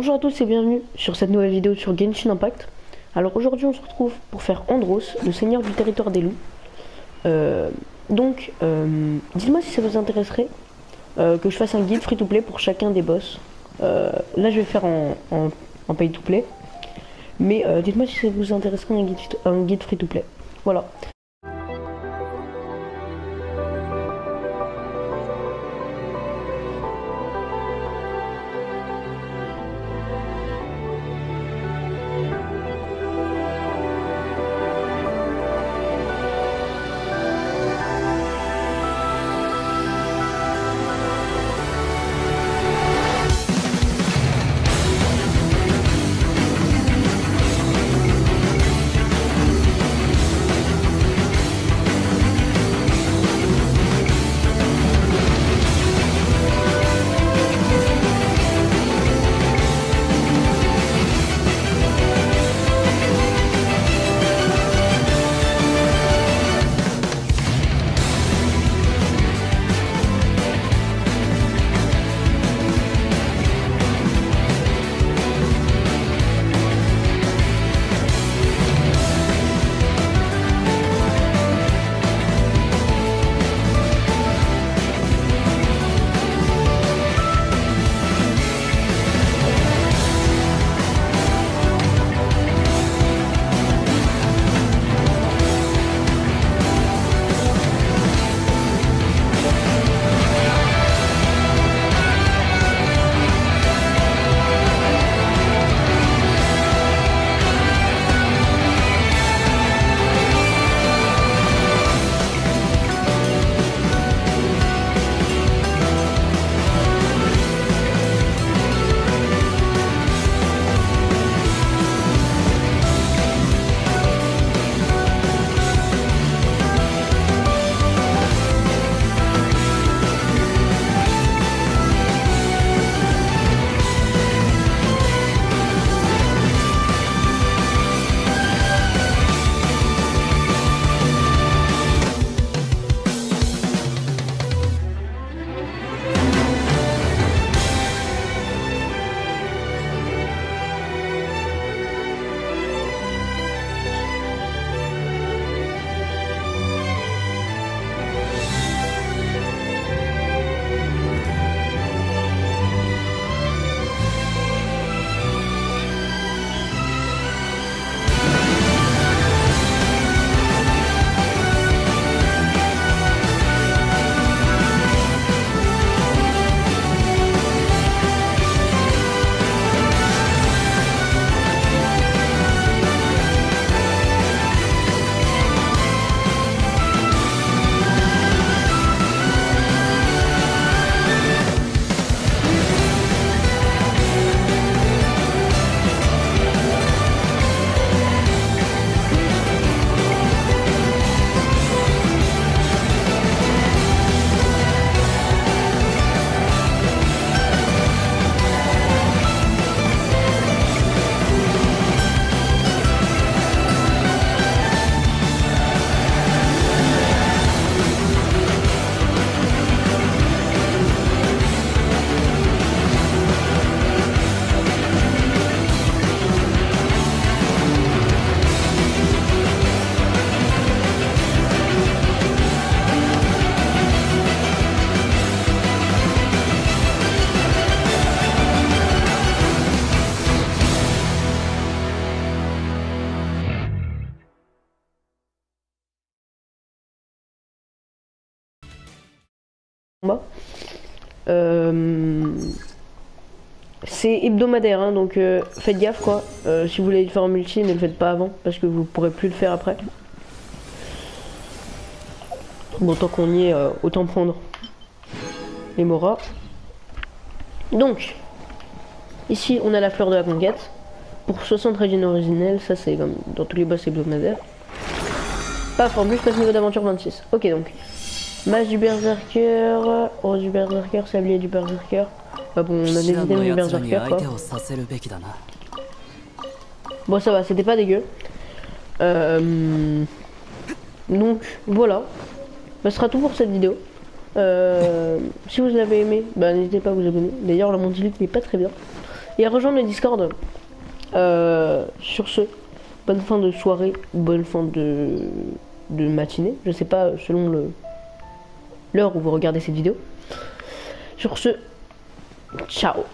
bonjour à tous et bienvenue sur cette nouvelle vidéo sur Genshin Impact. Alors aujourd'hui on se retrouve pour faire Andros, le seigneur du territoire des loups. Euh, donc, euh, dites-moi si ça vous intéresserait euh, que je fasse un guide free-to-play pour chacun des boss. là je vais faire en, en, pay-to-play. Mais dites-moi si ça vous intéresserait un guide, un guide free-to-play. Voilà. Euh, c'est hebdomadaire, hein, donc euh, faites gaffe quoi. Euh, si vous voulez le faire en multi, ne le faites pas avant, parce que vous pourrez plus le faire après. Bon, tant qu'on y est, autant prendre les moras. Donc, ici on a la fleur de la conquête. Pour 60 régines originelles, ça c'est comme dans tous les boss hebdomadaires. Pas formule, passe niveau d'aventure 26. Ok donc. Mage du berserker, rose du berserker, sablier du berserker. Bah bon, on a des idées du berserker quoi. Bon ça va, c'était pas dégueu. Euh, donc voilà. Bah, ce sera tout pour cette vidéo. Euh, si vous l'avez aimé, bah, n'hésitez pas à vous abonner. D'ailleurs, la mondialité n'est pas très bien. et à rejoindre le Discord. Euh, sur ce, bonne fin de soirée bonne fin de, de matinée. Je sais pas selon le l'heure où vous regardez cette vidéo. Sur ce, ciao